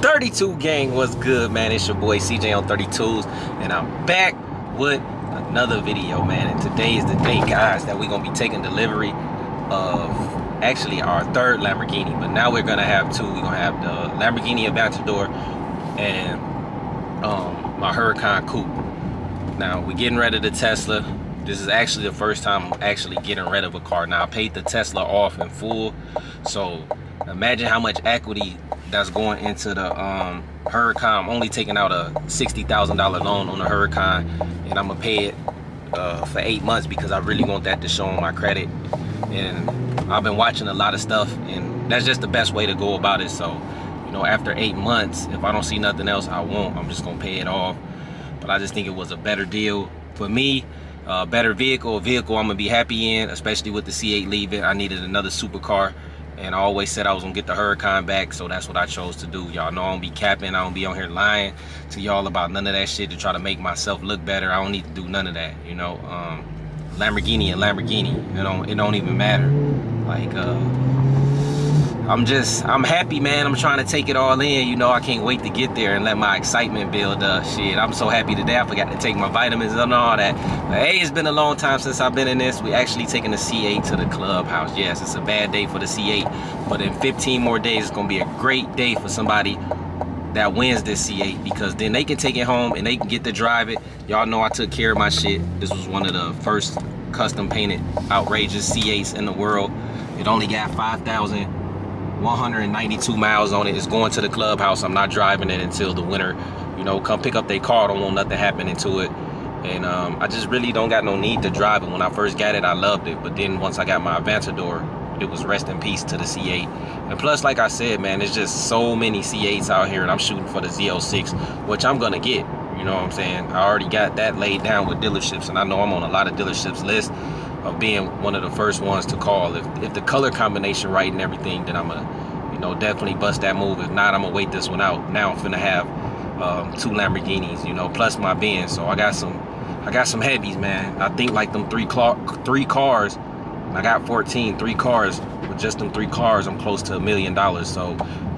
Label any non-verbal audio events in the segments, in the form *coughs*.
32 gang, what's good, man? It's your boy CJ on 32s, and I'm back with another video, man. And today is the day, guys, that we're gonna be taking delivery of actually our third Lamborghini. But now we're gonna have two. We're gonna have the Lamborghini Aventador and um, my Huracan Coupe. Now we're getting rid of the Tesla. This is actually the first time I'm actually getting rid of a car. Now I paid the Tesla off in full, so imagine how much equity that's going into the um, Huracan. I'm only taking out a $60,000 loan on the Huracan and I'm gonna pay it uh, for eight months because I really want that to show on my credit. And I've been watching a lot of stuff and that's just the best way to go about it. So, you know, after eight months, if I don't see nothing else, I won't. I'm just gonna pay it off. But I just think it was a better deal for me. A uh, better vehicle, a vehicle I'm gonna be happy in, especially with the C8 leaving. I needed another supercar and I always said I was gonna get the Huracan back, so that's what I chose to do. Y'all know I don't be capping, I don't be on here lying to y'all about none of that shit to try to make myself look better. I don't need to do none of that, you know. Um, Lamborghini and Lamborghini, you know, it don't even matter. Like, uh, I'm just, I'm happy, man. I'm trying to take it all in. You know, I can't wait to get there and let my excitement build up. Shit, I'm so happy today. I forgot to take my vitamins and all that. But hey, it's been a long time since I've been in this. We actually taking the C8 to the clubhouse. Yes, it's a bad day for the C8, but in 15 more days, it's gonna be a great day for somebody that wins this C8 because then they can take it home and they can get to drive it. Y'all know I took care of my shit. This was one of the first custom painted outrageous C8s in the world. It only got 5,000 192 miles on it. It's going to the clubhouse. I'm not driving it until the winter. You know, come pick up their car. Don't want nothing happening to it. And um, I just really don't got no need to drive it. When I first got it, I loved it. But then once I got my Aventador, it was rest in peace to the C8. And plus, like I said, man, there's just so many C8s out here. And I'm shooting for the Z06, which I'm to get. You know what I'm saying? I already got that laid down with dealerships. And I know I'm on a lot of dealerships list of being one of the first ones to call. If, if the color combination right and everything, then I'm gonna, you know, definitely bust that move. If not, I'm gonna wait this one out. Now I'm finna have um, two Lamborghinis, you know, plus my Benz. So I got some, I got some heavies, man. I think like them three three cars. I got 14, three cars. With just them three cars, I'm close to a million dollars. So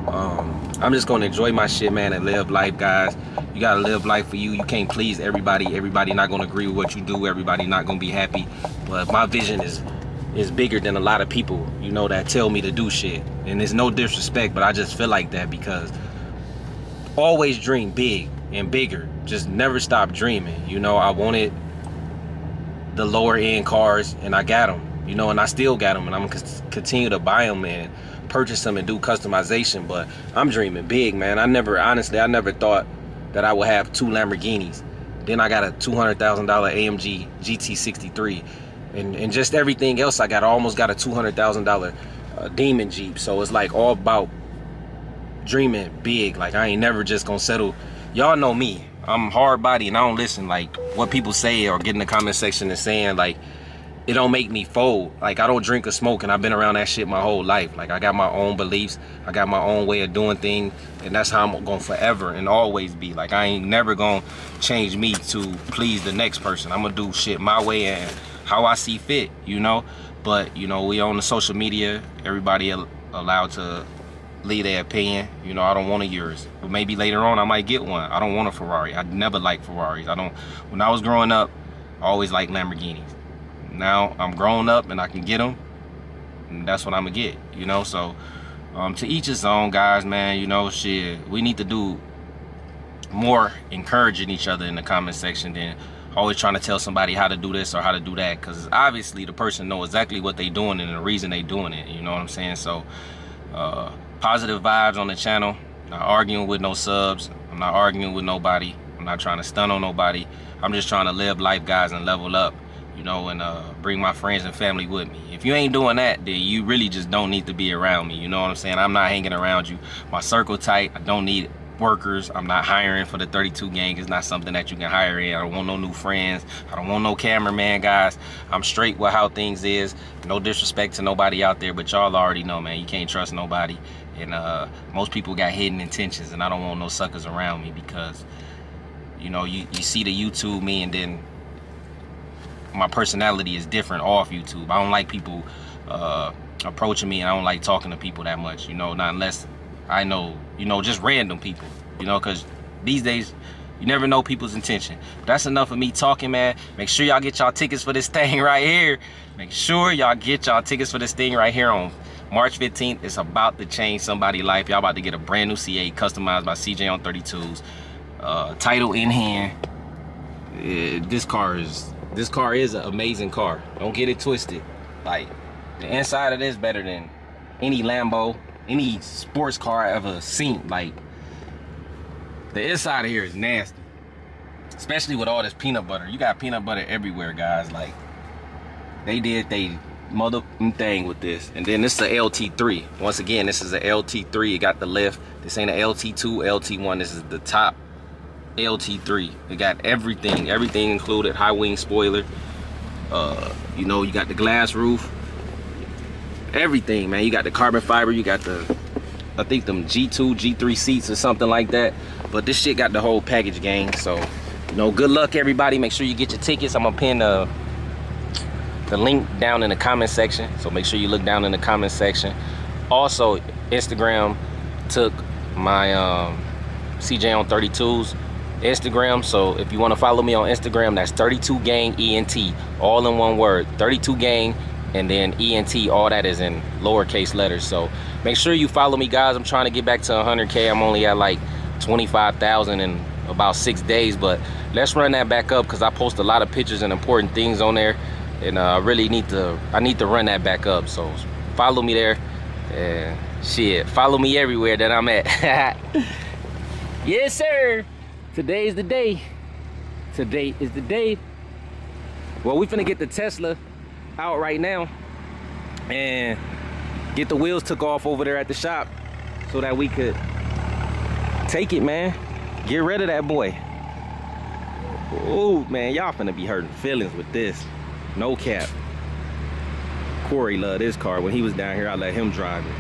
um, I'm just gonna enjoy my shit, man, and live life, guys. You gotta live life for you. You can't please everybody. Everybody not gonna agree with what you do. Everybody not gonna be happy. But my vision is is bigger than a lot of people, you know, that tell me to do shit. And it's no disrespect, but I just feel like that because always dream big and bigger. Just never stop dreaming. You know, I wanted the lower end cars and I got them, you know, and I still got them and I'm gonna continue to buy them and purchase them and do customization. But I'm dreaming big, man. I never, honestly, I never thought that I would have two Lamborghinis. Then I got a $200,000 AMG GT63 and, and just everything else I got. I almost got a $200,000 uh, Demon Jeep. So it's like all about dreaming big. Like I ain't never just gonna settle. Y'all know me. I'm hard body and I don't listen like what people say or get in the comment section and saying like it don't make me fold. Like I don't drink or smoke and I've been around that shit my whole life. Like I got my own beliefs. I got my own way of doing things and that's how I'm gonna forever and always be. Like I ain't never gonna change me to please the next person. I'm gonna do shit my way and how I see fit, you know? But, you know, we on the social media, everybody allowed to leave their opinion. You know, I don't want a yours. But maybe later on I might get one. I don't want a Ferrari. I never liked Ferraris. I don't, when I was growing up, I always liked Lamborghinis. Now I'm grown up and I can get them. And that's what I'm gonna get, you know? So, um, to each his own, guys, man, you know, shit, we need to do more encouraging each other in the comment section than always trying to tell somebody how to do this or how to do that because obviously the person know exactly what they doing and the reason they doing it you know what i'm saying? So uh, positive vibes on the channel. Not arguing with no subs. I'm not arguing with nobody. I'm not trying to stun on nobody. I'm just trying to live life guys and level up you know and uh, bring my friends and family with me if you ain't doing that then you really just don't need to be around me you know what i'm saying i'm not hanging around you my circle tight i don't need workers. I'm not hiring for the 32 gang. It's not something that you can hire in. I don't want no new friends. I don't want no cameraman, guys. I'm straight with how things is. No disrespect to nobody out there, but y'all already know, man. You can't trust nobody. And uh, most people got hidden intentions, and I don't want no suckers around me because, you know, you, you see the YouTube me, and then my personality is different off YouTube. I don't like people uh, approaching me. And I don't like talking to people that much, you know, not unless I know, you know, just random people, you know, because these days, you never know people's intention. But that's enough of me talking, man. Make sure y'all get y'all tickets for this *laughs* thing right here. Make sure y'all get y'all tickets for this thing right here on March 15th. It's about to change somebody's life. Y'all about to get a brand new C8 customized by CJ on 32s. Uh, title in hand. This car is this car is an amazing car. Don't get it twisted. Like the inside of this better than any Lambo, any sports car I ever seen. Like the inside of here is nasty. Especially with all this peanut butter. You got peanut butter everywhere, guys. Like they did they mother thing with this. And then this is a LT3. Once again, this is a LT3. It got the lift. This ain't a LT2, LT1. This is the top LT3. It got everything, everything included. High wing spoiler. Uh, you know, you got the glass roof. Everything, man. You got the carbon fiber. You got the, I think them G2, G3 seats or something like that. But this shit got the whole package, gang. So, you know, good luck, everybody. Make sure you get your tickets. I'm gonna pin the the link down in the comment section. So make sure you look down in the comment section. Also, Instagram took my um, CJ on 32s Instagram. So if you want to follow me on Instagram, that's 32 Gang ENT, all in one word. 32 Gang and then ENT, all that is in lowercase letters. So make sure you follow me, guys. I'm trying to get back to 100K. I'm only at like 25,000 in about six days, but let's run that back up because I post a lot of pictures and important things on there and uh, I really need to I need to run that back up so follow me there and shit follow me everywhere that I'm at *laughs* yes sir today's the day today is the day well we finna get the Tesla out right now and get the wheels took off over there at the shop so that we could take it man get rid of that boy oh man y'all finna be hurting feelings with this no cap. Corey loved this car. When he was down here, I let him drive it.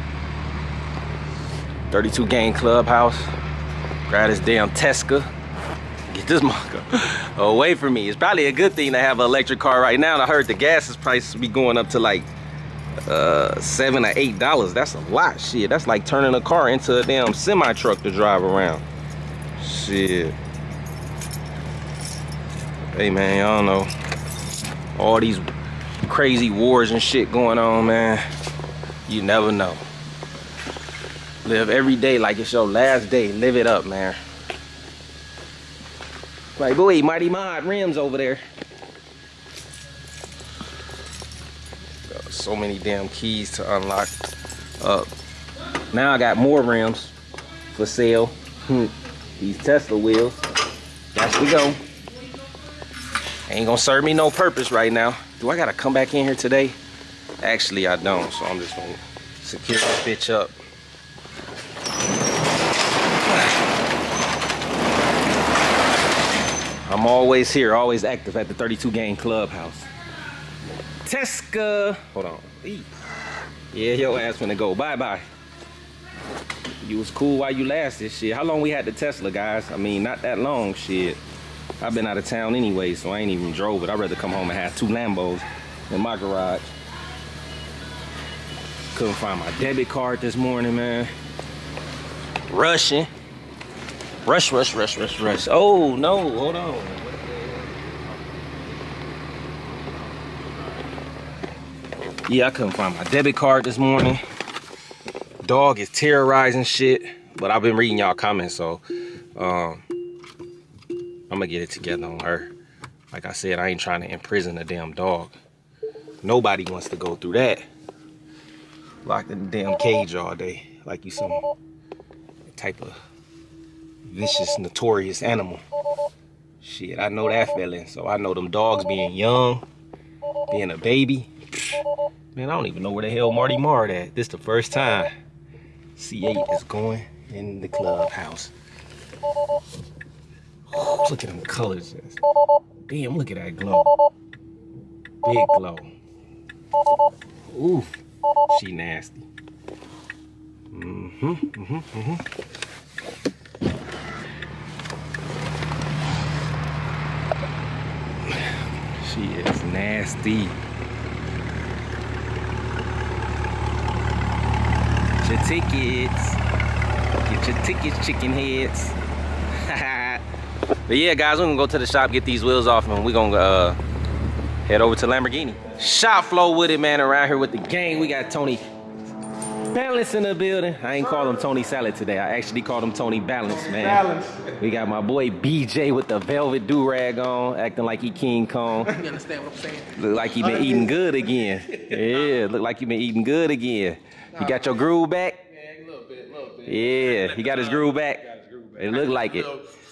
32 Gang Clubhouse. Grab this damn Tesca. Get *laughs* this marker away from me. It's probably a good thing to have an electric car right now. I heard the gas is prices be going up to like uh, seven or eight dollars. That's a lot, shit. That's like turning a car into a damn semi truck to drive around. Shit. Hey man, y'all know all these crazy wars and shit going on, man. You never know. Live every day like it's your last day. Live it up, man. Like, boy, Mighty Mod rims over there. So many damn keys to unlock up. Now I got more rims for sale. Hmm. These Tesla wheels. That's we go. Ain't gonna serve me no purpose right now. Do I gotta come back in here today? Actually, I don't, so I'm just gonna secure this bitch up. I'm always here, always active at the 32 Gang Clubhouse. Tesca. Hold on. Yeah, your ass finna go. Bye-bye. You was cool while you lasted, shit. How long we had the Tesla, guys? I mean, not that long, shit. I've been out of town anyway, so I ain't even drove it. I'd rather come home and have two Lambos in my garage. Couldn't find my debit card this morning, man. Rushing. Rush, rush, rush, rush, rush. Oh, no, hold on. Yeah, I couldn't find my debit card this morning. Dog is terrorizing shit, but I've been reading y'all comments, so um, I'm gonna get it together on her. Like I said, I ain't trying to imprison a damn dog. Nobody wants to go through that. Locked in the damn cage all day, like you some type of vicious, notorious animal. Shit, I know that feeling. So I know them dogs being young, being a baby. *sniffs* Man, I don't even know where the hell Marty Mart at. This the first time C8 is going in the clubhouse. *sighs* Look at them colors. Damn, look at that glow. Big glow. Oof. She nasty. Mm-hmm, mm-hmm, mm-hmm. She is nasty. Get Your tickets. Get your tickets, chicken heads. *laughs* but yeah, guys, we're gonna go to the shop, get these wheels off, and we're gonna uh, head over to Lamborghini. Shop flow with it, man, around here with the gang. We got Tony Balance in the building. I ain't call him Tony Salad today. I actually called him Tony Balance, man. Balance. We got my boy BJ with the velvet do-rag on, acting like he King Kong. You understand what I'm saying? Look like he been eating good again. Yeah, look like you been eating good again. You got your groove back? Yeah, a little bit, a little bit. Yeah, he got his groove back. It looked like it.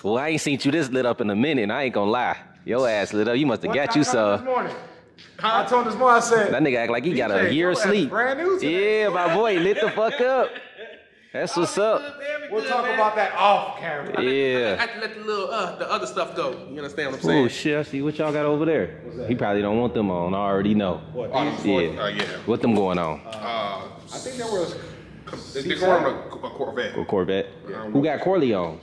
Well, I ain't seen you this lit up in a minute. I ain't gonna lie. Your ass lit up. You must have got you This some. Morning. I told this morning, I said, That nigga act like he got a year of sleep. brand new today. Yeah, my boy lit the fuck up. *laughs* That's what's up. we'll talk about that off camera. Yeah. I Yeah. have to let the little uh the other stuff go. You understand what I'm saying? Oh shit, I see what y'all got over there. He probably don't want them on. I already know. Oh, these Yeah. uh, yeah. What them going on? Uh, I think there was. They're going on a, a Corvette. Or Corvette? Who got Corleones?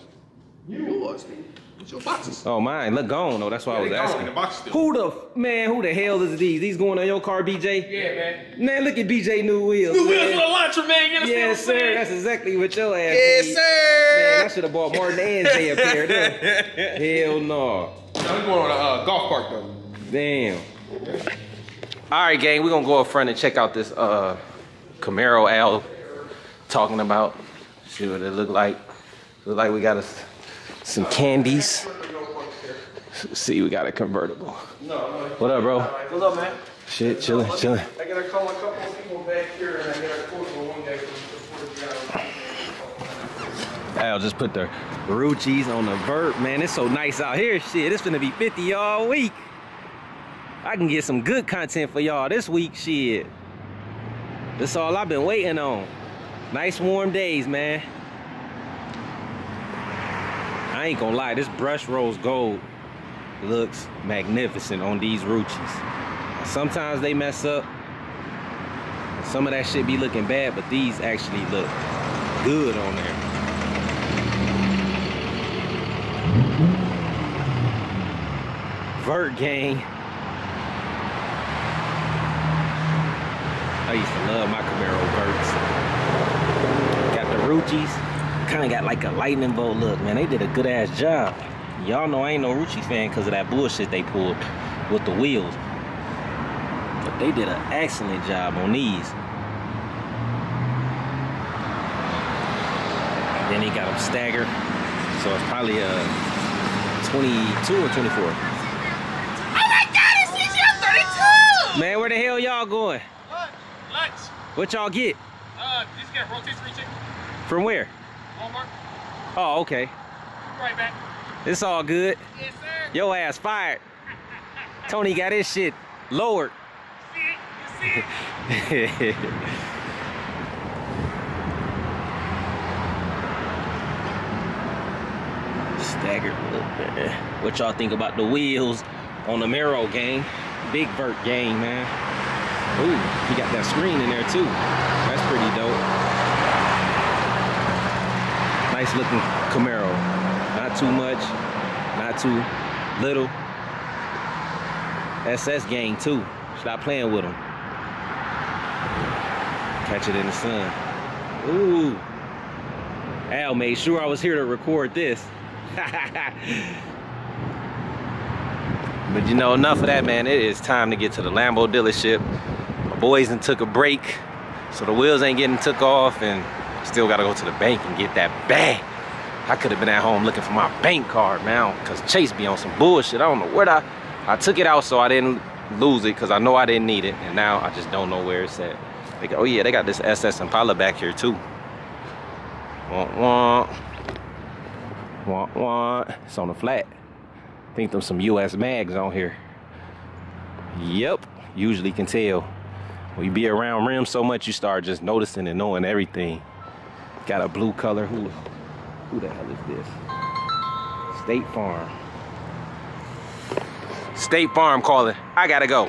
Yours, man. It's your boxes. Oh, mine. Look gone though. That's why I was They gone in asking. the box still. Who the man? Who the hell is these? These going on your car, BJ? Yeah, man. Man, look at BJ new wheels. New wheels man. for the launcher, man. You understand Yes, sir. saying? That's exactly what your ass. Yes, need. sir. Man, I should have bought Martin and Jay a pair. of. Hell no. I'm going on a uh, golf cart though. Damn. All right, gang, we're gonna go up front and check out this uh Camaro Al talking about. See what it look like. Look like we got us some candies. See, we got a convertible. What up, bro? What's up, man? Shit, chilling, chilling. I gotta call a couple of people back here and I gotta quote for one guy Al just put the Ruccis on the vert, man. It's so nice out here. Shit, it's gonna be 50 all week. I can get some good content for y'all this week. Shit. That's all I've been waiting on. Nice warm days, man. I ain't gonna lie, this brush rose gold looks magnificent on these Ruccis. Sometimes they mess up. Some of that shit be looking bad, but these actually look good on there. Vert gang. I used to love my Camaro Verts. Got the Ruccis. Kind of got like a lightning bolt look, man. They did a good ass job. Y'all know I ain't no Rucci fan because of that bullshit they pulled with the wheels. But they did an excellent job on these. Then he got them staggered. So it's probably a 22 or 24. Oh my God, it's CGL 32. Man, where the hell y'all going? Lunch. What y'all get? Uh, just get a rotisserie chicken. From where? Oh, okay. Right back. It's all good. Yes, sir. Your ass fired. Tony got his shit lowered. See it? You see it? *laughs* Staggered a little bit. What y'all think about the wheels on the Mero gang? Big vert gang, man. Ooh, he got that screen in there too. That's pretty dope. Nice looking Camaro. Not too much, not too little. SS gang too. Stop playing with them. Catch it in the sun. Ooh. Al made sure I was here to record this. *laughs* but you know, enough of that, man. It is time to get to the Lambo dealership. My boys and took a break, so the wheels ain't getting took off, and still gotta go to the bank and get that bag. I could have been at home looking for my bank card, man, because Chase be on some bullshit. I don't know where I, I took it out so I didn't lose it, because I know I didn't need it, and now I just don't know where it's at. Oh yeah, they got this SS Impala back here too. Wah, wah. It's on the flat. think there's some US mags on here. Yep, usually can tell. When you be around rims so much, you start just noticing and knowing everything. Got a blue color. Who, who the hell is this? State Farm. State Farm calling. I gotta go.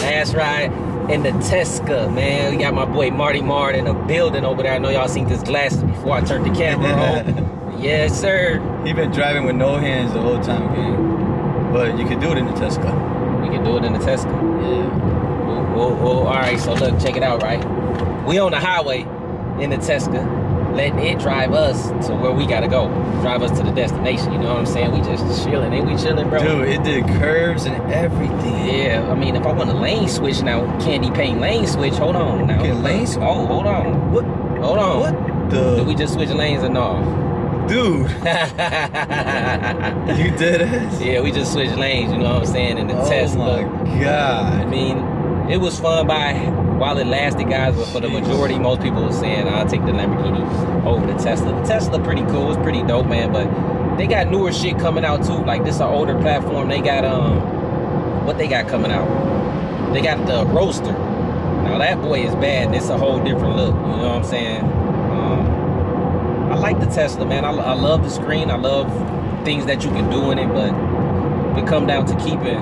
Last ride In the Tesca, man. We got my boy Marty Mart in the building over there. I know y'all seen this glasses before I turned the camera on. *laughs* yes, sir. He been driving with no hands the whole time, gang. But you can do it in the Tesla. We can do it in the Tesca. Yeah. Whoa, whoa, whoa. All right, so look, check it out, right? We on the highway in the Tesca. letting it drive us to where we gotta go, drive us to the destination. You know what I'm saying? We just chilling, ain't we chilling, bro? Dude, it did curves and everything. Yeah, I mean, if I want a lane switch now, Candy Paint lane switch. Hold on now. can lane switch? Oh, hold on. What? Hold on. What the? Did we just switch lanes or no? Dude, *laughs* you did it. yeah, we just switched lanes. You know what I'm saying? In the Oh Tesla. my god. I mean, it was fun by while it lasted, guys. But for the majority, most people were saying I'll take the Lamborghini over the Tesla. The Tesla pretty cool. It's pretty dope, man. But they got newer shit coming out too. Like this, is an older platform. They got um, what they got coming out? They got the Roadster. Now that boy is bad. It's a whole different look. You know what I'm saying? Um, I like the Tesla, man. I, I love the screen. I love things that you can do in it. But it come down to keeping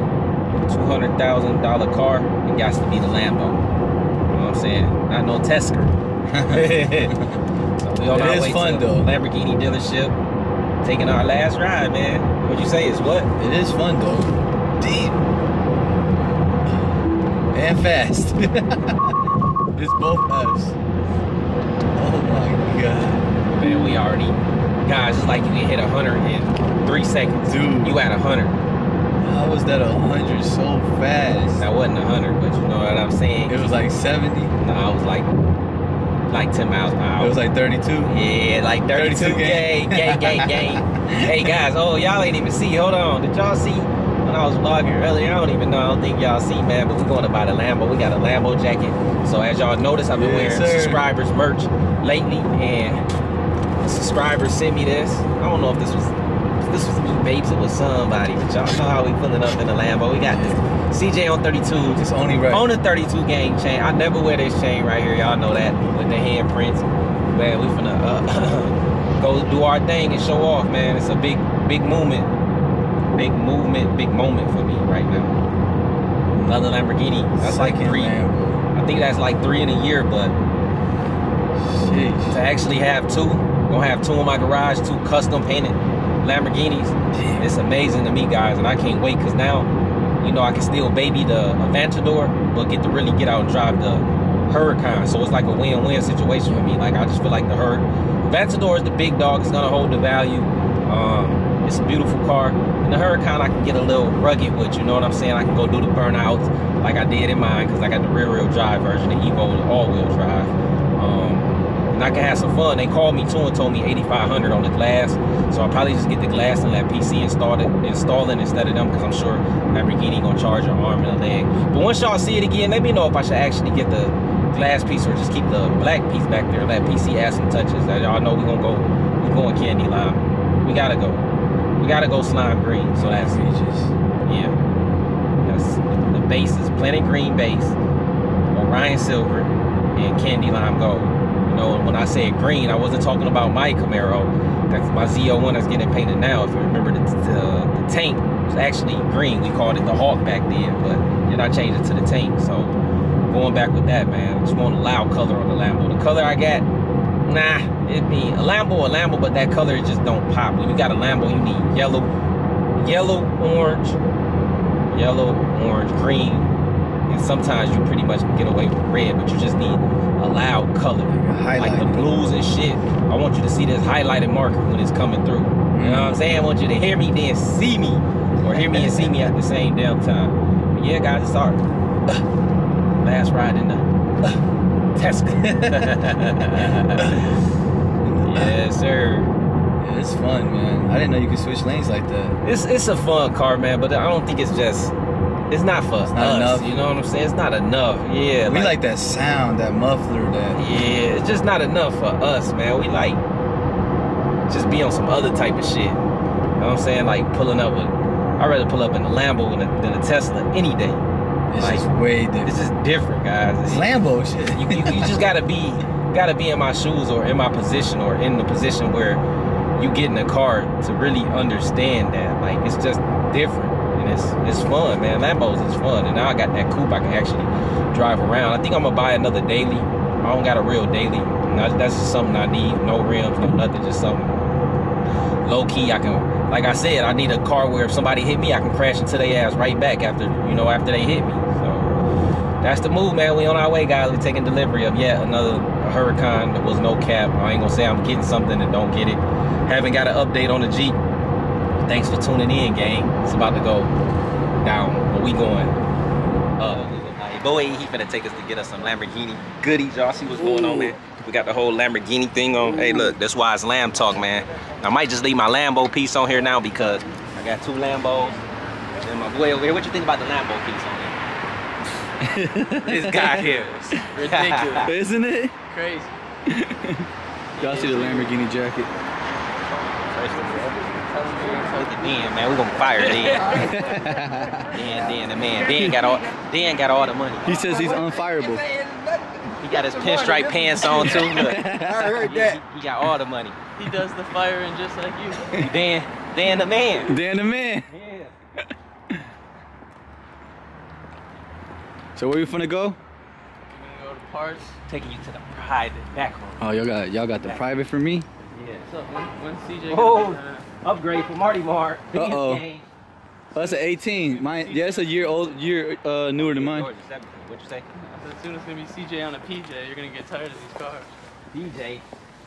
two hundred thousand dollar car, got to be the Lambo. You know what I'm saying? Not no Tesker. *laughs* so we on It our fun, though. Lamborghini dealership, taking our last ride, man. What'd you say? Is what? It is fun though. Deep. And fast. *laughs* it's both us. Oh my god. Man, we already guys. It's like you can hit a hundred in three seconds. Dude. you at a hundred. How was that a hundred so fast? That wasn't a hundred, but you know what I'm saying. It was like 70. no, I was like like ten miles per hour. It was like 32. Yeah, like 32, 32 gang, gang, gang, gang. *laughs* hey guys, oh y'all ain't even see. Hold on, did y'all see when I was vlogging earlier? I don't even know. I don't think y'all see, man. But we're going to buy the Lambo. We got a Lambo jacket. So as y'all notice, I've been Yes, wearing sir. subscribers merch lately, and subscribers sent me this. I don't know if this was this was babes. It was somebody, but y'all know how we pulling up in the Lambo. We got this CJ on 32. It's only right. On the 32 gang chain. I never wear this chain right here. Y'all know that with the handprints. Man, we finna uh, *coughs* go do our thing and show off, man. It's a big, big movement. Big movement, big moment for me right now. Another Lamborghini. That's like three. Lambo. I think that's like three in a year, but Sheesh. to actually have two, gonna have two in my garage, two custom painted Lamborghinis. It's amazing to me, guys, and I can't wait because now, you know, I can still baby the Aventador, but get to really get out and drive the Huracan. So it's like a win-win situation for me. Like I just feel like the Hur Aventador is the big dog. It's gonna hold the value. Um, it's a beautiful car. And the Huracan I can get a little rugged with. You know what I'm saying? I can go do the burnouts like I did in mine because I got the rear-wheel drive version, the Evo, the all-wheel drive. Um, and I can have some fun. They called me too and told me 8,500 on the glass. So I'll probably just get the glass and let PC install it, install it instead of them because I'm sure Lamborghini gonna charge an arm and a leg. But once y'all see it again, let me know if I should actually get the glass piece or just keep the black piece back there. Let PC add some touches. Y'all know we gonna go, we going candy lime. We gotta go. We gotta go slime green. So that's Outrageous. yeah. That's the base is Planet Green base, Orion Silver, and Candy Lime Gold. Know, when I said green, I wasn't talking about my Camaro. That's my Z01 that's getting painted now. If you remember, the, the, the tank was actually green. We called it the Hawk back then, but then I changed it to the tank. So going back with that, man, I just want a loud color on the Lambo. The color I got, nah, it'd be a Lambo, a Lambo, but that color just don't pop. When you got a Lambo, you need yellow, yellow, orange, yellow, orange, green, and sometimes you pretty much get away with red, but you just need a loud color. Like Like the blues and shit. I want you to see this highlighted marker when it's coming through. You know what I'm mm. saying? I want you to hear me then see me. Or hear me and see me at the same damn time. But yeah, guys, it's our uh, last ride in the uh, Tesla. *laughs* yes, sir. It's fun, man. I didn't know you could switch lanes like that. It's it's a fun car, man, but I don't think it's just it's not for not us. enough. You know what I'm saying? It's not enough. Yeah. we like that sound, that muffler, that. Yeah, it's just not enough for us, man. We like just be on some other type of shit. You know what I'm saying? Like pulling up with I'd rather pull up in a Lambo than a, than a Tesla any day. It's Like, just way different. It's just different, guys. It's It's- Lambo shit. you, you, you *laughs* just gotta be gotta be in my shoes or in my position or in the position where you get in a car to really understand that. Like it's just different and it's it's fun, man. Lambos is fun, and now I got that coupe I can actually drive around. I think I'm gonna buy another daily. I don't got a real daily. That's just something I need. No rims, no nothing, just something low key. I can, like I said, I need a car where if somebody hit me, I can crash into their ass right back after you know after they hit me. So that's the move, man. We on our way, guys. We taking delivery of yet another Huracan. There was no cap. I ain't gonna say I'm getting something and don't get it. Haven't got an update on the Jeep. Thanks for tuning in, gang. It's about to go down, but we going. Uh, hey, boy, he finna take us to get us some Lamborghini goodies. Y'all see what's going on, man? We got the whole Lamborghini thing on. Hey, look, that's why it's Lamb Talk, man. I might just leave my Lambo piece on here now because I got two Lambos. And my boy over here, what you think about the Lambo piece on there? *laughs* this guy here. Ridiculous. *laughs* Isn't it? Crazy. Y'all see the Lamborghini jacket? Look Dan, man. We gonna fire Dan. Dan, Dan, the man. Dan got all. Dan got all the money. He says he's unfireable. He got his pinstripe pants on too. *laughs* Look. I heard that. He, he got all the money. He does the firing just like you. Dan, Dan, the man. Dan the man. Yeah. So where you finna go? We're gonna go to parts. Taking you to the private back room. Oh, y'all got y'all got the private for me. Yeah. So when, when CJ Oh, upgrade for Marty Mart. *laughs* Uh-oh. Oh, that's an 18. Mine, yeah, it's a year old, year uh, newer than mine. What'd you say? I said, as soon as it's gonna be CJ on a PJ, you're gonna get tired of these cars. DJ.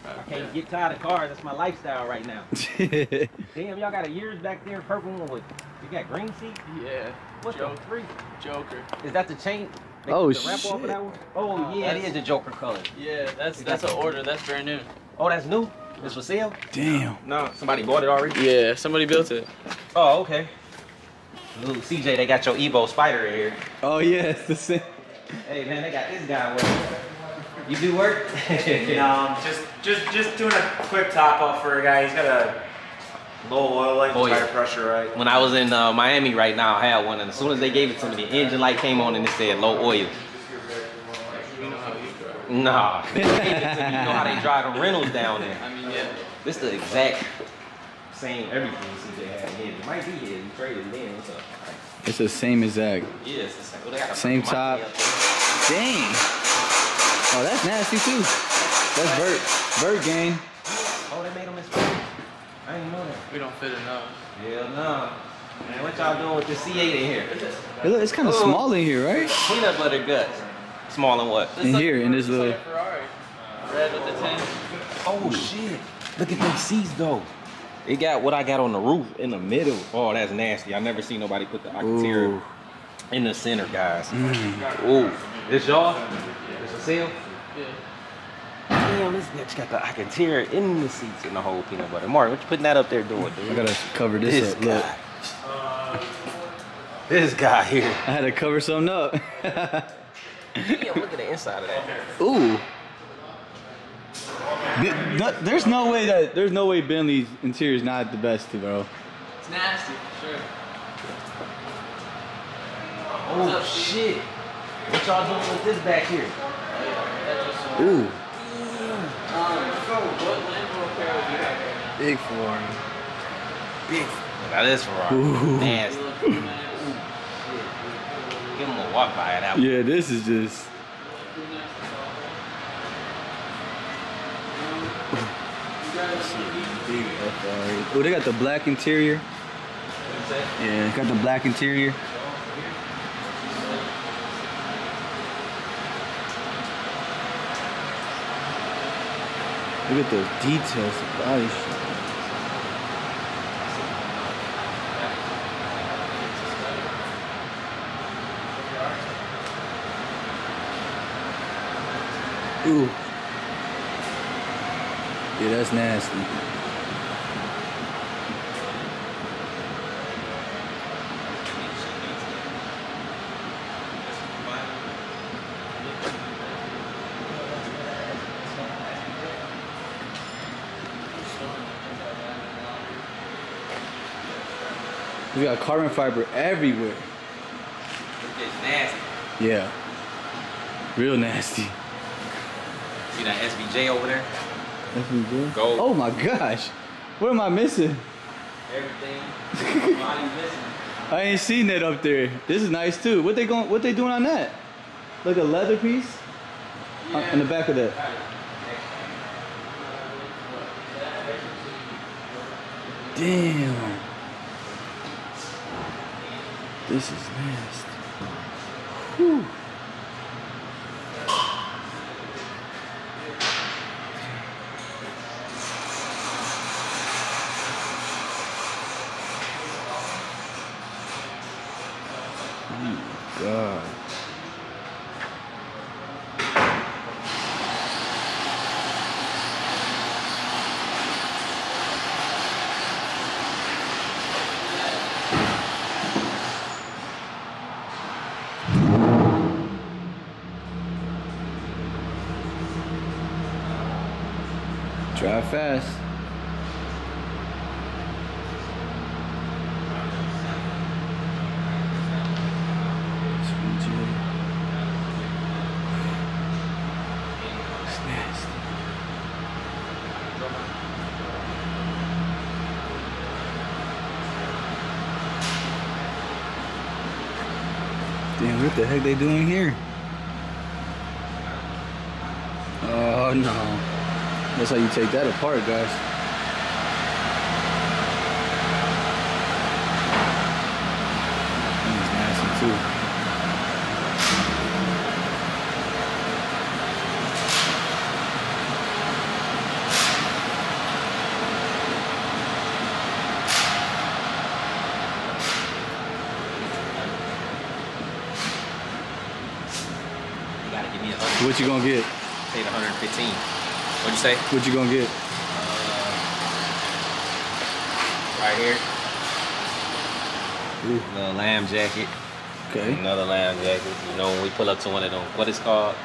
I can't get tired of cars. That's my lifestyle right now. *laughs* Damn, y'all got a years back there, purple one with. You got green seat. Yeah. What's Joke. the three? Joker. Is that the chain? They Oh, the wrap off of shit. that one? Oh No, yeah, it that's- is the Joker color. Yeah, that's that's an order. That's brand new. Oh, that's new. It's for sale. Damn. No, somebody bought it already. Yeah, somebody built it. Oh, okay. Ooh, CJ, they got your Evo Spider in here. Oh yeah, it's the same. Hey man, they got this guy working. You do work? *laughs* No, just just just doing a quick top off for a guy. He's got a low oil light, Oh, yeah. tire pressure right. When I was in uh, Miami right now, I had one, and as soon as they gave it to me, the engine light came on and it said low oil. You know how you drive. Nah, *laughs* they gave to me. You know how they drive the rentals down there. I mean, yeah. This the exact same everything CJ had in It might be here. He traded it in. What's up? It's the same exact. Yeah, it's the same. Well, they got Same top. mic up there. Dang. Oh, that's nasty too. That's Vert. Vert gang. Oh, they made them in Spain. I didn't know that. We don't fit enough. Hell no. Man, what y'all doing with this C8 in here? Hey, look, it's kind of Oh. small in here, right? Peanut butter guts. Small and what? In here, in this little. Red with the tent. Oh shit! Look at them seats though. It got what I got on the roof in the middle. Oh, that's nasty. I never seen nobody put the Alcantara in the center, guys. Mm. Ooh, this y'all? This for sale? Yeah. Damn, this bitch got the Alcantara in the seats in the whole peanut butter. Martin, what you putting that up there doing, dude? I gotta cover this, this up. Look. This guy here. I had to cover something up. *laughs* Damn, look at the inside of that. Ooh. Th- th- There's no way that there's no way Bentley's interior is not the best, bro. It's nasty, for sure. Oh shit! What y'all doing with this back here? That just sold. Ooh, Um, what Lambo car would you have right now? big Ferrari. Big. Now this Ferrari. Ooh. Nasty. You look nice. Give him a walk by it. Yeah, this is just. *laughs* Oh, they got the black interior. Yeah, got the black interior. Look at those details. the Body Ooh. Yeah, that's nasty. We got carbon fiber everywhere. It's nasty. Yeah. Real nasty. See that SVJ over there? Gold. Oh my gosh. What am I missing? Everything. *laughs* Body missing. I ain't seen that up there. This is nice too. What they going what they doing on that? Like a leather piece? On- On the back of that. Damn. This is nasty. Whew. Fast. Damn, what the heck they doing here? Oh no. That's how you take that apart, guys. That's nasty too. You gotta give me a hundred. What you gonna get? Paid 115. What'd you say? What you gonna get? Uh, right here. Ooh. Little lamb jacket. Okay. Another lamb jacket. You know, when we pull up to one of them, what is called?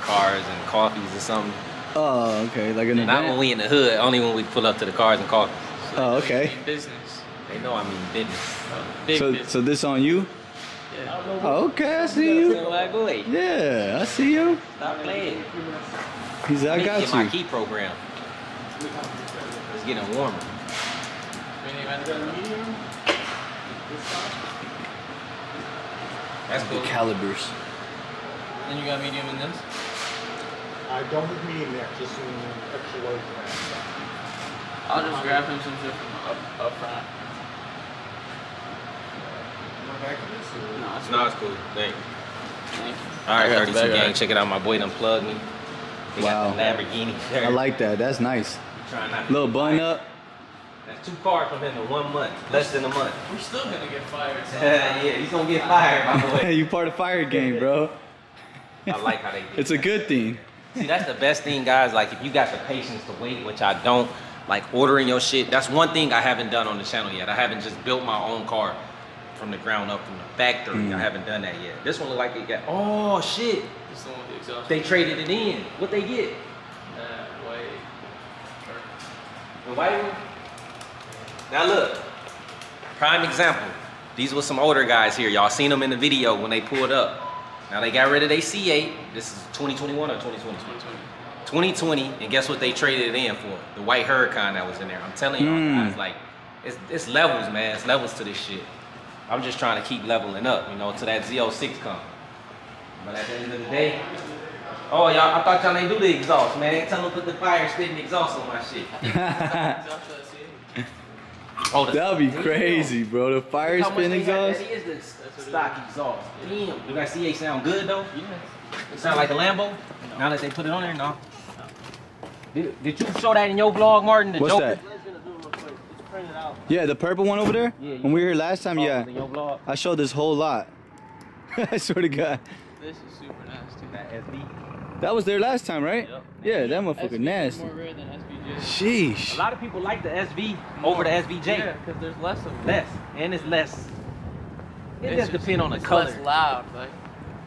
Cars and coffees or something. Oh, okay. Like an Not when we in the hood, only when we pull up to the cars and coffees. Oh, okay. Business. They know I mean business. Big So, business. so this on you? yeah. Oh, okay, I see you. Like, go ahead. Yeah, I see you. Stop playing. He said, I Need got get my you. key program. It's getting warmer. Meaning I got a medium. That's The calibers. Then you got medium in this. I don't have medium there, just some extra load for that. I'll just grab him some shit from up, up front. Back to this, or- No, it's No, it's cool. Thank you. Thank you. All right, I got the 32 gang. Check it out. My boy done plugged me. He got the Wow. Lamborghini. I like that. That's nice. Trying not to Little bun fired. up. That's two cars from him in one month. Less than a month. We're still gonna get fired. So. *laughs* yeah, he's gonna get fired, by the way. *laughs* you part of fire game, bro. I like how they *laughs* get It's a good thing. See, that's the best thing, guys. Like, if you got the patience to wait, which I don't, like ordering your shit. That's one thing I haven't done on the channel yet. I haven't just built my own car from the ground up from the factory. Mm. I haven't done that yet. This one look like it got. Oh shit! This is the one with the exhaust. They traded it in. What they get? Uh, white. The white one. Now look, prime example. These were some older guys here. Y'all seen them in the video when they pulled up. Now they got rid of their C8. This is 2021 or 2020? 2020, and guess what they traded it in for? The white Huracan that was in there. I'm telling y'all Mm. guys, like, it's, it's levels, man. It's levels to this shit. I'm just trying to keep leveling up, you know, till that Z06 come. But at the end of the day, oh y'all, I thought y'all ain't do the exhaust, man. Tell them put the fire spitting exhaust on my shit. Exhaust for that C8. Oh, That'd be Damn. crazy, bro. The fire How much spin they got- exhaust. That is the That's what it stock exhaust. Damn, do that C8 sound good though? Yeah. It sound like a Lambo? Now that they put it on there, no. Did, did you show that in your vlog, Martin? The What's Joker? that? Yeah, the purple one over there. Yeah, you- when we were here last time, Oh, yeah, In your vlog? I showed this whole lot. *laughs* I swear to God, This is super nasty. That SB. That was there last time, right? Yep. Yeah, that motherfucker SVJ nasty. more rare than SVJ. A lot of people like the SV over the SVJ. Yeah, because there's less of them. Less, and it's less. It It's just depends on the it's color. less loud. Like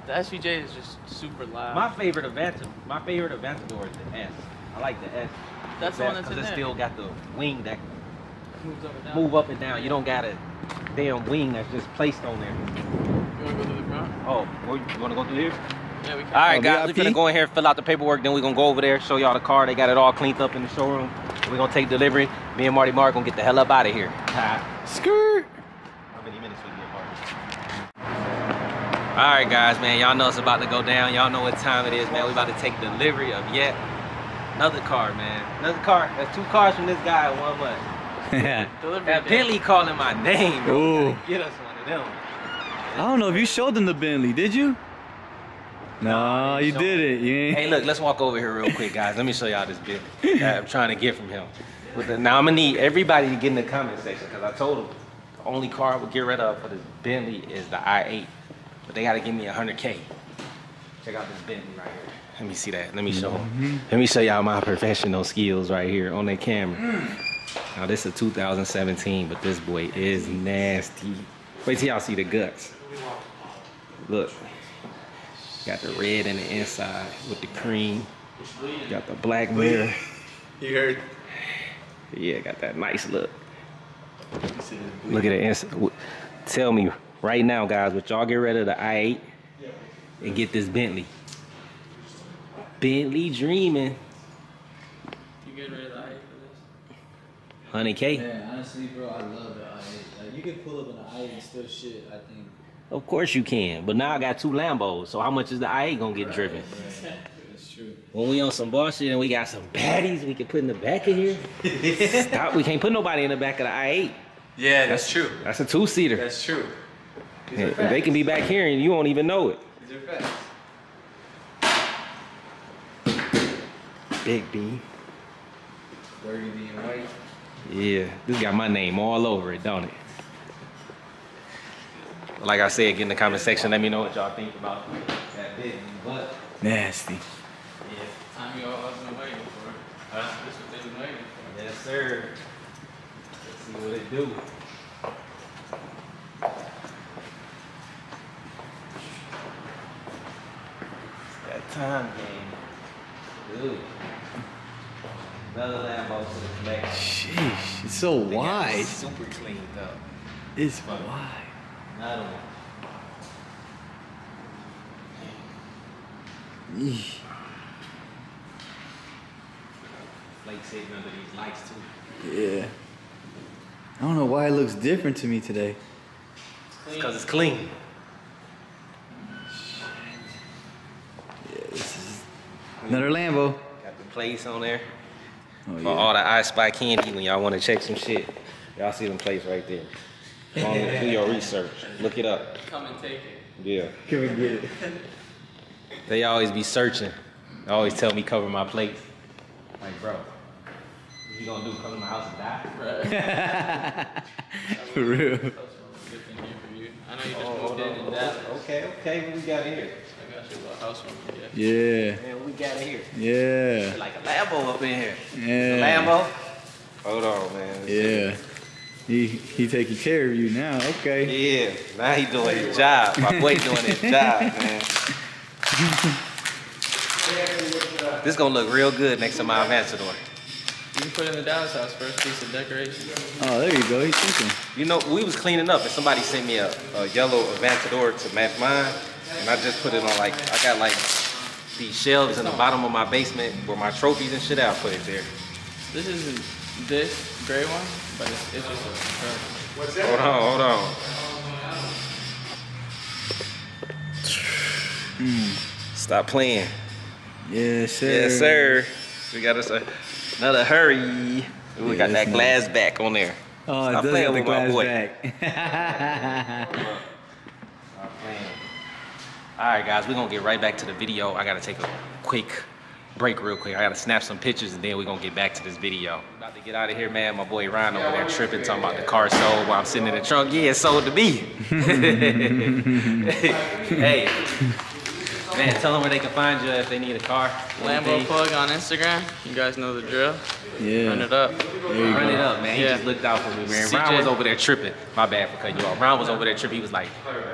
the SVJ is just super loud. My favorite Aventador, my favorite Aventador is the S. I like the S. That's the one that's because in it there. still got the wing that moves up and down. move up and down. You don't got a damn wing that's just placed on there. You wanna go through the front? Oh, you, you wanna go through here? Yeah, we can. All right, Oh, guys, we're gonna go in here, fill out the paperwork, then we're gonna go over there, show y'all the car. They got it all cleaned up in the showroom. We're gonna take delivery. Me and Marty Mart gonna get the hell up out of here. *laughs* Skirt. How many minutes we get, Marty? All right, guys, man. Y'all know it's about to go down. Y'all know what time it is, man. We about to take delivery of yet another car, man. Another car. That's two cars from this guy in one month. *laughs* yeah. That. Bentley calling my name, bro. Ooh. Get us one of them. I don't know if you showed them the Bentley, did you? No, you did it. You ain't. Hey, look, let's walk over here real quick, guys. Let me show y'all this bit that I'm trying to get from him. With the, now, I'm gonna need everybody to get in the comment section because I told him The only car I would get rid of for this Bentley is the i8. But they gotta give me 100K. Check out this Bentley right here. Let me see that. Let me show. Mm-hmm. Let me show y'all my professional skills right here on that camera. Now this is 2017, but this boy is nasty. Wait till y'all see the guts. Look. Got the red in the inside with the cream. Got the black mirror. You heard? Yeah, got that nice look. Look at the inside. Tell me right now, guys, would y'all get rid of the i8 and get this Bentley? Bentley dreaming. You get rid of the i8 for this? 100K. Man, honestly, bro, I love the i8. Like, you can pull up in the i8 and still shit, I think. Of course you can. But now I got two Lambos. So how much is the i8 gonna get driven? *laughs* That's. When we on some bullshit and we got some baddies we can put in the back of here. *laughs* Stop. We can't put nobody in the back of the i8. Yeah, that's true. That's a two seater. That's true. They can be back here and you won't even know it. These are facts. Big B. Burgundy and white. Yeah, this got my name all over it, don't it? Like I said, get in the comment section. Let me know what y'all think about that bit. But Nasty. yeah, Time you all been waiting for. Huh? This what they been waiting for. yes, sir. Let's see what it do. That time game. Dude. Another Lambo to the collection. Sheesh, it's so They wide. it Super cleaned up. It's wide. Another one. Yeesh. Flake sitting under these lights too. Yeah. I don't know why it looks different to me today. It's cause it's clean. Yeah, this is another Lambo. Got the plates on there. Oh, For all the I Spy candy when y'all wanna check some shit. Y'all see them plates right there. Go on do your research. Look it up. Come and take it. Yeah. Can we get it? *laughs* They always be searching. They always tell me cover my plates. Like, bro, what you gonna do? Come to my house and die? Right. *laughs* *laughs* For real. Good thing here for you. I know you just Oh, moved in in Dallas. Okay, okay, what we got in here? I got you a little house room for you. Yeah. Man, what we got in here? Yeah. Like a Lambo up in here. Yeah. A Lambo? Hold on, man. Yeah. He he taking care of you now. Okay. Yeah, now he doing his job. My boy doing his job, man. This gonna look real good next to my Aventador. You can put it in the Dallas house first piece of decoration. Oh, there you go. He's thinking. You know, we was cleaning up and somebody sent me a, a yellow Aventador to match mine, and I just put it on like I got like these shelves in the bottom of my basement where my trophies and shit. I put it there. This isn't this gray one, but it's, it's just a What's that? Hold on, hold on. Hmm. Stop playing. Yes, sir. Yes, sir. We got us a, another hurry. Ooh, we Yeah, got that that's glass back on there. Oh, Stop playing got the with my glass boy. back. *laughs* Stop playing. All right, guys, we're gonna get right back to the video. I gotta take a quick break real quick. I gotta snap some pictures and then we're gonna get back to this video. About to get out of here, man. My boy Ryan over there tripping, talking about the car sold while I'm sitting in the trunk. Yeah, it sold to me. *laughs* hey, man, tell them where they can find you if they need a car. Lambo anything. plug on Instagram. You guys know the drill. yeah. Run it up. There you Run go. it up, man. He Yeah. just looked out for me, man. CJ. Ryan was over there tripping. My bad for cutting you off. Ryan was over there tripping. He was like,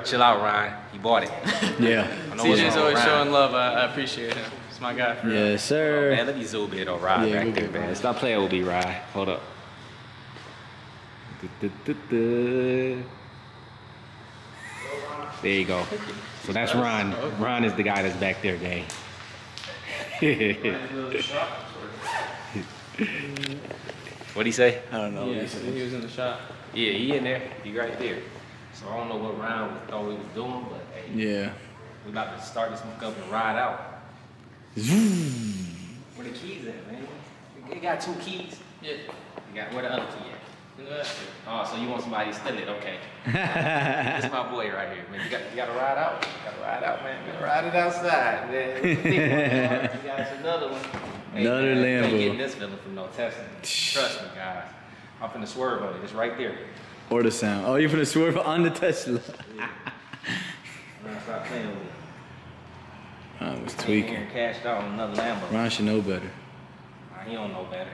chill out, Ryan. He bought it. Yeah. *laughs* I CJ's always Ryan. showing love. I, I appreciate him. It's my guy. For real. Yes, sir. Oh, man, let me zoom in on Ryan Yeah, back there, get man. Stop playing with me, Ryan. Hold up. There you go. So that's Ron. Ron is the guy that's back there, gang. *laughs* What'd he say? I don't know. Yeah, he was in the shop. Yeah, he in there. He right there. So I don't know what Ryan thought he was doing, but hey, Yeah. we about to start this up and ride out. Where the keys at, man? You got two keys. Yeah. You got where the other key at? In the back. Oh, so you want somebody to steal it? Okay. *laughs* This is my boy right here, man. You got you got to ride out. You got to ride out, man. You gotta ride it outside, man. You you got *laughs* another one. Hey, Another man, I ain't getting this feeling from no Tesla. Trust me, guys. I'm finna swerve on it. It's right there. Or the sound. Oh, you're gonna swerve on the Tesla. Man, *laughs* stop playing with it. Ron was tweaking. here and cashed out on another Lambo. Ron should know better. Nah, he don't know better.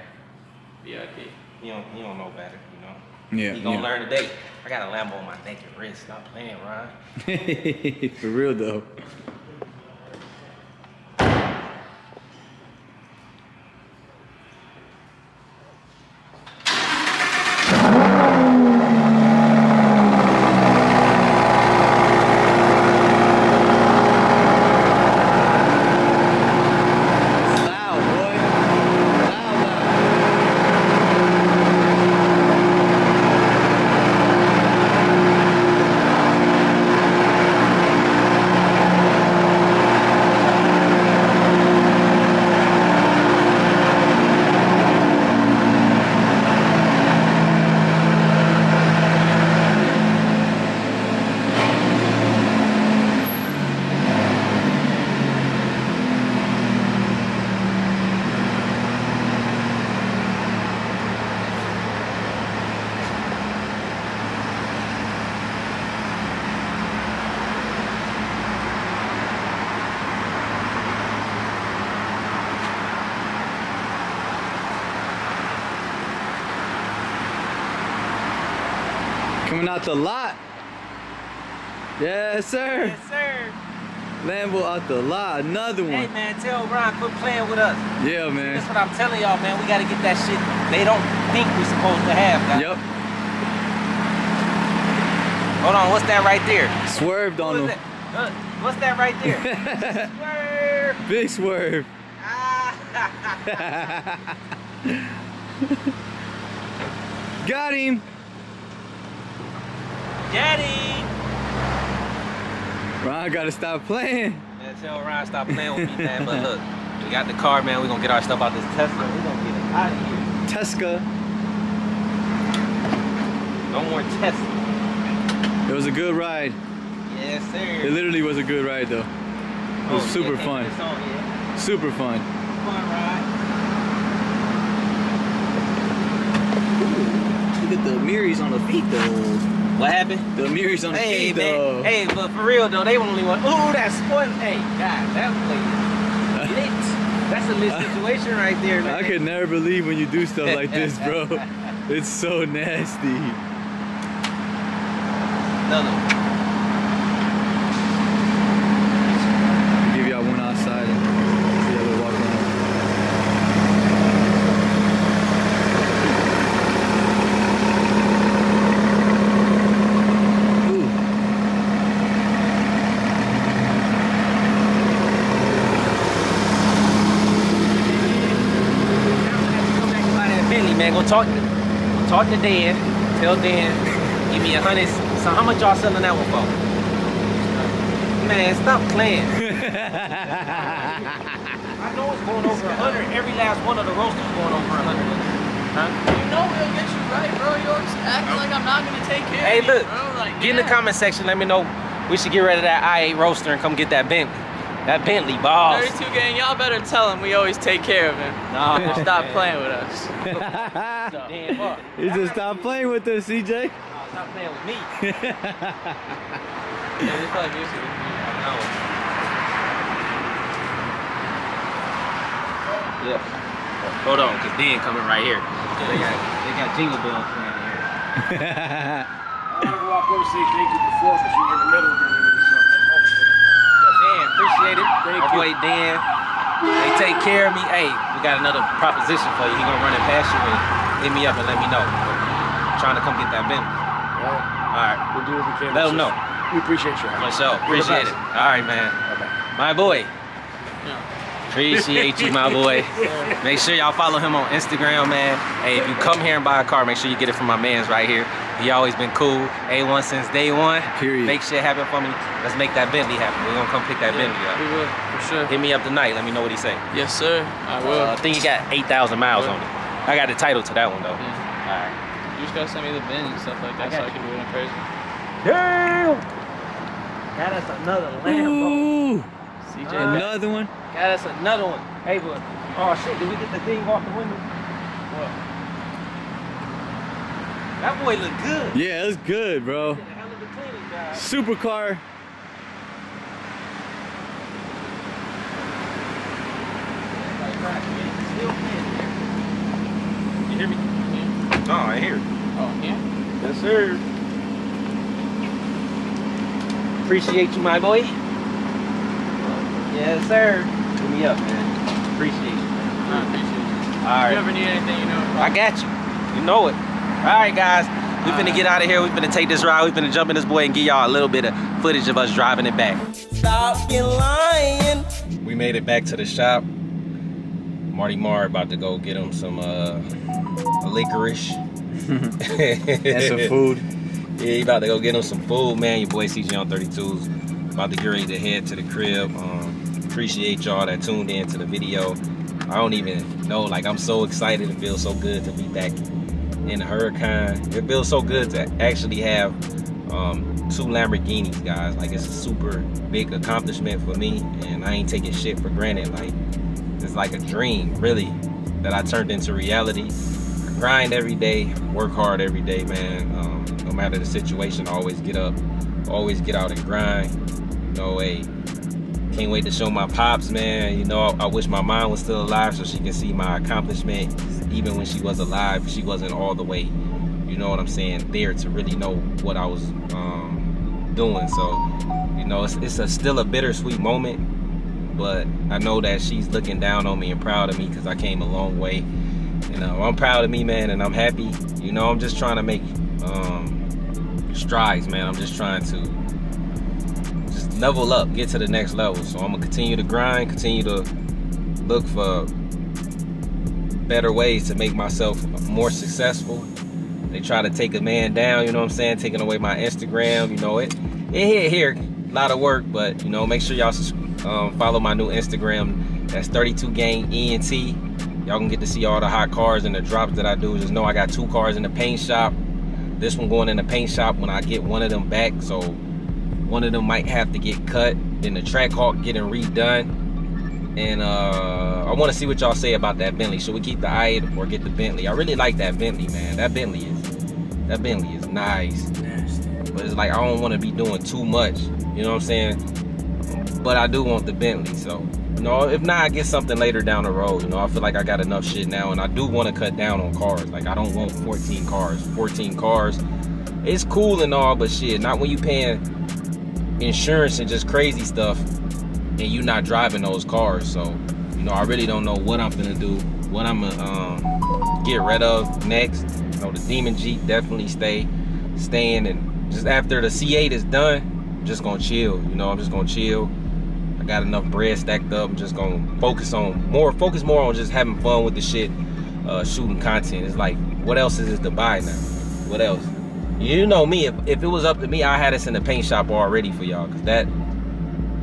VIP. He don't, he don't know better, you know. Yeah. He gonna yeah. learn today. I got a Lambo on my neck and wrist. Stop playing, Ron. *laughs* For real though. Loud, boy. Loud, loud. Coming out the lot. Yes, sir. Yes, sir. Lambo out the lot. Another one. Hey, man, tell Ron quit playing with us. Yeah, man. That's what I'm telling y'all, man. We gotta get that shit they don't think we're supposed to have, guys. Yep. Hold on, what's that right there? Swerved on that? Uh, what's that right there? Swerve. *laughs* Big swerve. Ah. *laughs* *laughs* Got him. Daddy. Ron gotta stop playing. Man, tell Ron stop playing with me, man. But look, we got the car, man. We're gonna get our stuff out of this Tesla. We're gonna get it out of here. Tesca. No more Tesla. It was a good ride. Yes, sir. It literally was a good ride though. It oh, was Oh, super yeah, fun. yeah. Super fun. Fun ride. Look at the mirrors on the feet though. What happened? The mirrors on the Hey, man. though. Hey, but for real though, they only want. Ooh, that's spoiled. Hey, God, that place lit. That's a lit *laughs* situation right there, man. I could never believe when you do stuff like this, bro. *laughs* It's so nasty. Another one. Give y'all one outside and see how they walk around. Ooh. Come back by that Bentley, man. Go talk, go talk to Dan. Tell Dan, give me a hundred. So how much y'all selling that one for? Man, stop playing. *laughs* I know it's going over a hundred. Every last one of the roadsters going over a hundred. Huh? You know we'll get you right, bro. You always acting like I'm not gonna take care Hey, of you, Hey, look. bro. Like, Get in the comment section. Let me know. We should get rid of that i8 roadster and come get that Bentley. That Bentley, balls. 32 gang, y'all better tell him we always take care of him. Nah, And stop playing with us. *laughs* Damn, fuck. you just stop playing with us, CJ. Nah, Stop playing with me. Yeah, we play music with me. Yeah. Hold on, cause Dan coming right here. They got they got jingle bells playing here. I'm gonna walk over and say thank you before, but you're in the middle of it. Appreciate it. Thank My you. boy Dan. They take care of me. Hey, we got another proposition for you. He gonna run it past you and hit me up and let me know. trying to come get that Bentley. Well, All right. we'll do what we can. Let 'em know. We appreciate you. For sure. Appreciate it. All right, man. Okay. My boy. Appreciate you, my boy. *laughs* Make sure y'all follow him on Instagram, man. Hey, if you come here and buy a car, make sure you get it from my man's right here. He always been cool. A1 since day one. Period. Make shit happen for me. Let's make that Bentley happen. We're gonna come pick that Bentley up. We up. will, for sure. Hit me up tonight. Let me know what he say. Yes, sir. I will. Uh, I think he got 8,000 miles on it. I got the title to that one though. Yeah. All right. You just gotta send me the VIN and stuff like that I so got I can do it in person. Damn! Got us another Lambo. Ooh, CJ, another one. Got us another one. Hey, but oh shit, did we get the thing off the window? What? That boy look good. Yeah, it's good, bro. Did a hell of a cleaning. Supercar. You hear me? No, I hear. Oh, yeah? Yes, sir. Appreciate you, my boy. Yes, sir. Put me up, man. Appreciate you. I appreciate it. All If you ever need anything, you know. I got you. You know it. All right, guys. We finna get out of here. We finna take this ride. We finna jump in this boy and give y'all a little bit of footage of us driving it back. Stop you lying. We made it back to the shop. Marty Mart about to go get him some uh, licorice. *laughs* And some food. *laughs* Yeah, he about to go get him some food, man. Your boy CJ on 32s. About to get ready to head to the crib. Um, appreciate y'all that tuned in to the video. I don't even know, like I'm so excited. It feels so good to be back in the Huracan. It feels so good to actually have um, two Lamborghinis, guys. Like it's a super big accomplishment for me, and I ain't taking shit for granted. Like it's like a dream, really, that I turned into reality. Grind every day, work hard every day, man. Um, no matter the situation, I always get up, always get out and grind. No way. Can't wait to show my pops, man. You know, I, I wish my mom was still alive so she can see my accomplishment. Even when she was alive, she wasn't all the way, you know what I'm saying, there to really know what I was um, doing. So, you know, it's, it's a, still a bittersweet moment, but I know that she's looking down on me and proud of me because I came a long way. You know, I'm proud of me, man, and I'm happy. You know, I'm just trying to make um, strides, man. I'm just trying to just level up, get to the next level. So I'm gonna continue to grind, continue to look for better ways to make myself more successful. They try to take a man down, you know what I'm saying? Taking away my Instagram, you know it. It here, here, a lot of work, but you know, make sure y'all um, follow my new Instagram. That's 32 Gang ENT. Y'all can get to see all the hot cars and the drops that I do. Just know I got two cars in the paint shop. This one going in the paint shop when I get one of them back. So one of them might have to get cut. Then the Trackhawk getting redone. And uh, I want to see what y'all say about that Bentley. Should we keep the i or get the Bentley? I really like that Bentley, man. That Bentley is that Bentley is nice. But it's like I don't want to be doing too much. You know what I'm saying? But I do want the Bentley. So you know, if not, I get something later down the road. You know, I feel like I got enough shit now, and I do want to cut down on cars. Like I don't want 14 cars. 14 cars. It's cool and all, but shit, not when you paying insurance and just crazy stuff and you're not driving those cars. So, you know, I really don't know what I'm gonna do, what I'm gonna um, get rid of next. You know, the Demon Jeep definitely stay, staying, and just after the C8 is done, I'm just gonna chill. You know, I'm just gonna chill. I got enough bread stacked up. I'm just gonna focus on more, focus more on just having fun with the shit, uh, shooting content. It's like, what else is it to buy now? What else? You know me, if, if it was up to me, I had this in the paint shop already for y'all. Cause that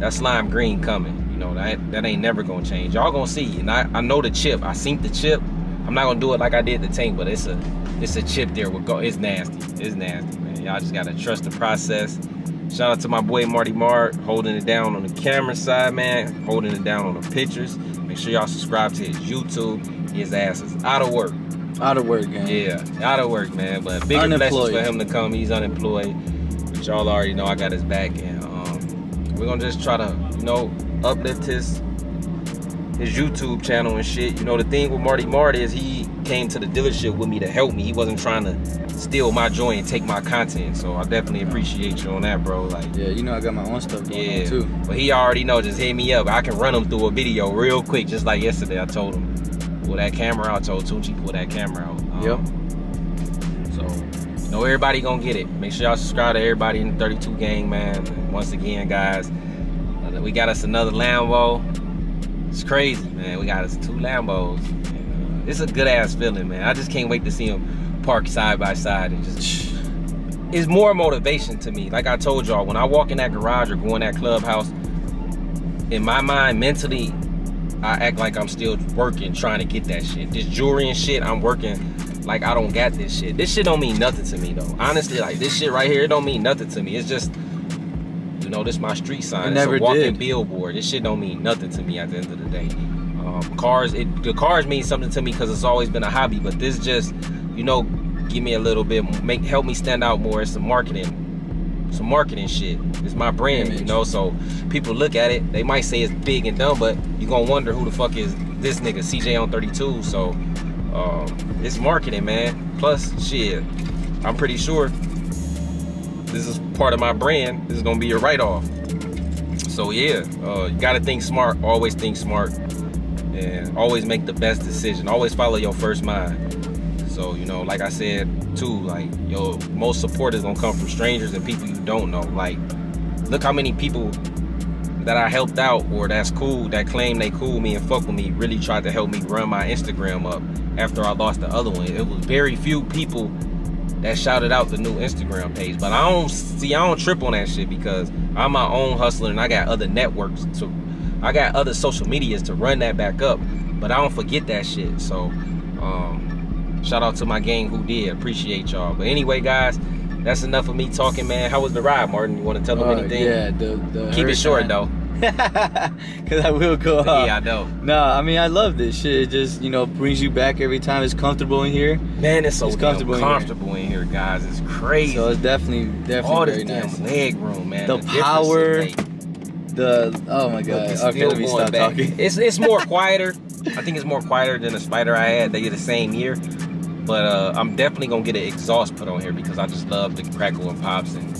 that slime green coming. You know, that that ain't never gonna change. Y'all gonna see. And I, I know the chip. I seen the chip. I'm not gonna do it like I did the tank, but it's a it's a chip there with go it's nasty. It's nasty, man. Y'all just gotta trust the process. Shout out to my boy Marty Mart holding it down on the camera side, man. Holding it down on the pictures. Make sure y'all subscribe to his YouTube. His ass is out of work. Out of work, gang. Yeah, out of work, man. But bigger blessings for him to come. He's unemployed. But y'all already know I got his back, and we're gonna just try to, you know, uplift his his YouTube channel and shit. You know, the thing with Marty Mart is he came to the dealership with me to help me. He wasn't trying to steal my joy and take my content. So I definitely appreciate you on that, bro. Like. Yeah, you know I got my own stuff going Yeah, on too. but he already know. Just hit me up. I can run him through a video real quick, just like yesterday. I told him pull that camera out. I told Tucci pull that camera out. Um, Yep. Know everybody gonna get it. Make sure y'all subscribe to everybody in the 32 gang, man. Once again, guys, we got us another Lambo. It's crazy, man. We got us two Lambos. It's a good ass feeling, man. I just can't wait to see them park side by side and just. It's more motivation to me. Like I told y'all, when I walk in that garage or go in that clubhouse, in my mind, mentally, I act like I'm still working, trying to get that shit. This jewelry and shit, I'm working like I don't got this shit. This shit don't mean nothing to me though. Honestly, like this shit right here, it don't mean nothing to me. It's just, you know, this my street sign. It it's never a walking did. billboard. This shit don't mean nothing to me at the end of the day. Um, cars, it the cars mean something to me because it's always been a hobby. But this just, you know, give me a little bit, make help me stand out more. It's some marketing, some marketing shit. It's my brand, you know. So people look at it, they might say it's big and dumb, but you gonna wonder who the fuck is this nigga CJ on 32. So um, it's marketing, man. Plus, shit, I'm pretty sure this is part of my brand. This is gonna be a write-off. So yeah, uh, you gotta think smart. Always think smart, and always make the best decision. Always follow your first mind. So you know, like I said too, like your most support is gonna come from strangers and people you don't know. Like, look how many people that I helped out or that's cool that claim they cool me and fuck with me really tried to help me run my Instagram up after I lost the other one. It was very few people that shouted out the new Instagram page. But I don't see I don't trip on that shit because I'm my own hustler and I got other networks to I got other social medias to run that back up. But I don't forget that shit. So um shout out to my gang who did. Appreciate y'all. But anyway guys, that's enough of me talking, man. How was the ride, Martin? You want to tell them Uh, anything? yeah, the, the Keep it short though. *laughs* Cause I will go off. yeah, I know. Nah, I mean I love this shit. It just you know brings you back every time. It's comfortable in here, Man, it's so It's comfortable comfortable, in here. in, here. guys. It's crazy. so it's definitely definitely All very this damn nice. leg room, man. The it power. The oh my god. it's Okay, still let me stop back. talking. It's it's more *laughs* quieter. I think it's more quieter than the spider I had. They get the same year. But uh, I'm definitely gonna get an exhaust put on here because I just love the crackle and pops and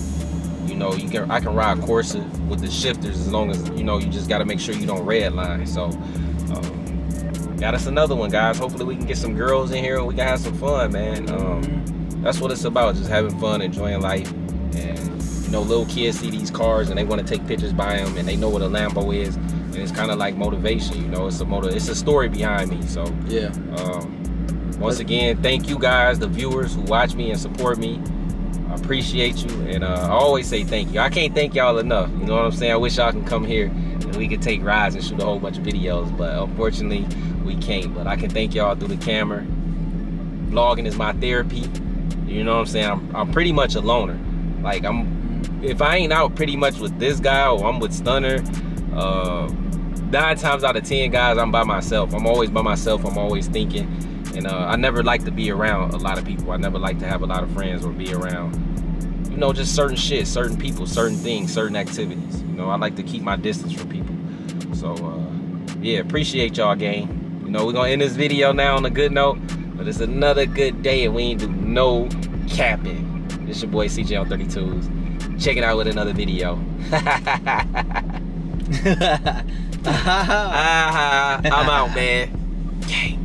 you know you can I can ride Corsa with the shifters as long as you know you just got to make sure you don't redline. So um, got us another one, guys. Hopefully we can get some girls in here and we can have some fun, man. Um, that's what it's about, just having fun, enjoying life, and you know little kids see these cars and they want to take pictures by them and they know what a Lambo is and it's kind of like motivation, you know. It's a motive. It's a story behind me. So Yeah. um, once again, thank you guys, the viewers who watch me and support me. I appreciate you, and uh, I always say thank you. I can't thank y'all enough. You know what I'm saying? I wish y'all can come here and we could take rides and shoot a whole bunch of videos, but unfortunately we can't. But I can thank y'all through the camera. Vlogging is my therapy. You know what I'm saying? I'm, I'm pretty much a loner. Like I'm, if I ain't out pretty much with this guy or I'm with Stunner, uh, nine times out of ten guys I'm by myself. I'm always by myself. I'm always thinking. And uh, I never like to be around a lot of people. I never like to have a lot of friends or be around, you know, just certain shit, certain people, certain things, certain activities. You know, I like to keep my distance from people. So, uh, yeah, appreciate y'all, gang. You know, we're going to end this video now on a good note. But it's another good day and we ain't do no capping. It's your boy CJ on 32s. Check it out with another video. *laughs* *laughs* *laughs* I'm out, man. Gang.